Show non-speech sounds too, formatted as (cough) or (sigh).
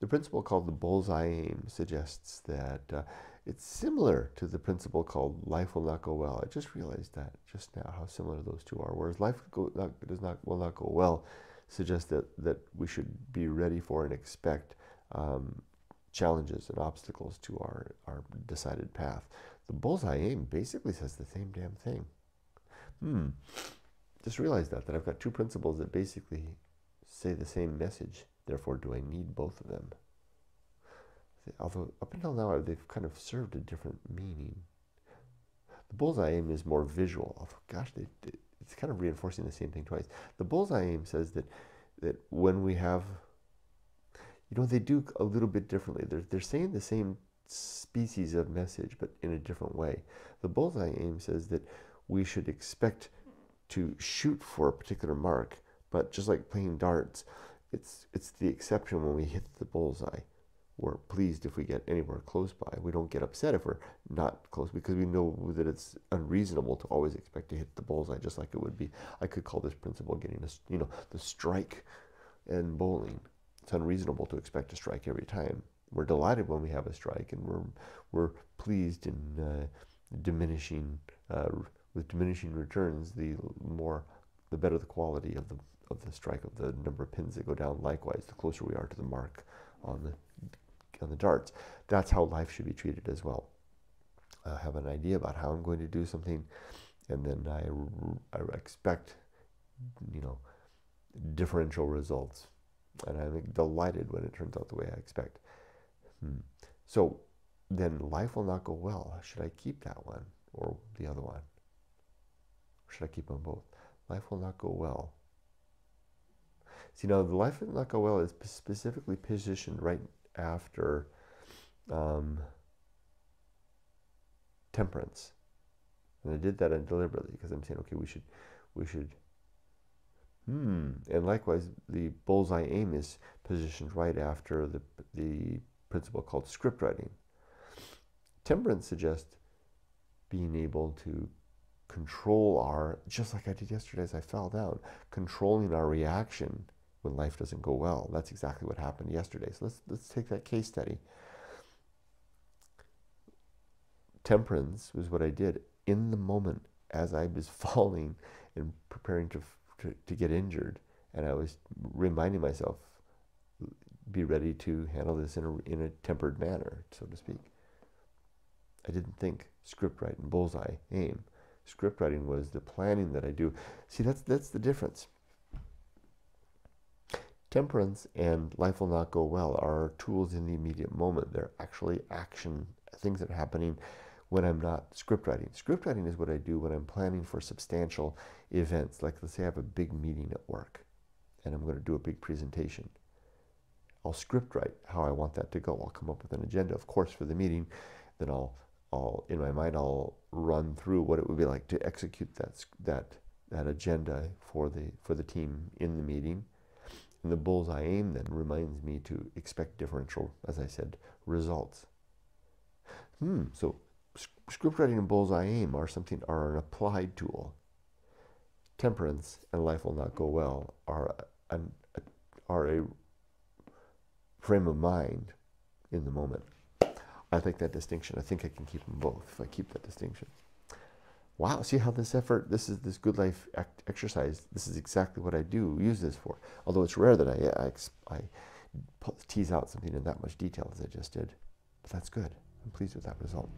The principle called the bullseye aim suggests that uh, it's similar to the principle called life will not go well. I just realized that just now how similar those two are. Whereas life go, not, does not will not go well suggests that, that we should be ready for and expect um, challenges and obstacles to our, our decided path. The bullseye aim basically says the same damn thing. Hmm. Just realized that, that I've got two principles that basically say the same message. Therefore, do I need both of them? Although up until now they've kind of served a different meaning. The bullseye aim is more visual. Oh, gosh, they, they, it's kind of reinforcing the same thing twice. The bullseye aim says that that when we have, you know, they do a little bit differently. They're they're saying the same species of message, but in a different way. The bullseye aim says that we should expect to shoot for a particular mark, but just like playing darts, it's it's the exception when we hit the bullseye. We're pleased if we get anywhere close by. We don't get upset if we're not close because we know that it's unreasonable to always expect to hit the bullseye, just like it would be. I could call this principle getting a, you know, the strike in bowling. It's unreasonable to expect to strike every time. We're delighted when we have a strike, and we're we're pleased in uh, diminishing uh, with diminishing returns. The more, the better the quality of the of the strike of the number of pins that go down. Likewise, the closer we are to the mark on the on the darts. That's how life should be treated as well. I have an idea about how I'm going to do something, and then I, I expect, you know, differential results. And I'm delighted when it turns out the way I expect. Hmm. So then life will not go well. Should I keep that one or the other one? Should I keep them both? Life will not go well. See, now the life will not go well is specifically positioned right after um, temperance. And I did that deliberately because I'm saying, okay, we should, we should, hmm. And likewise, the bullseye aim is positioned right after the, the principle called script writing. Temperance suggests being able to control our, just like I did yesterday as I fell down, controlling our reaction when life doesn't go well. That's exactly what happened yesterday. So let's let's take that case study. Temperance was what I did in the moment as I was (laughs) falling and preparing to, to, to get injured, and I was reminding myself, be ready to handle this in a, in a tempered manner, so to speak. I didn't think script writing, bullseye, aim. Script writing was the planning that I do. See, that's that's the difference. Temperance and life will not go well are tools in the immediate moment. They're actually action, things that are happening when I'm not script writing. Script writing is what I do when I'm planning for substantial events. Like, let's say I have a big meeting at work and I'm going to do a big presentation. I'll script write how I want that to go. I'll come up with an agenda, of course, for the meeting. Then I'll, I'll in my mind, I'll run through what it would be like to execute that that that agenda for the for the team in the meeting and the bullseye aim then reminds me to expect differential, as I said, results. Hmm, so script writing and bullseye aim are something are an applied tool. Temperance and life will not go well are an, are a frame of mind in the moment. I like that distinction. I think I can keep them both if I keep that distinction wow, see how this effort, this is this good life exercise, this is exactly what I do use this for. Although it's rare that I, I, I tease out something in that much detail as I just did. But that's good. I'm pleased with that result.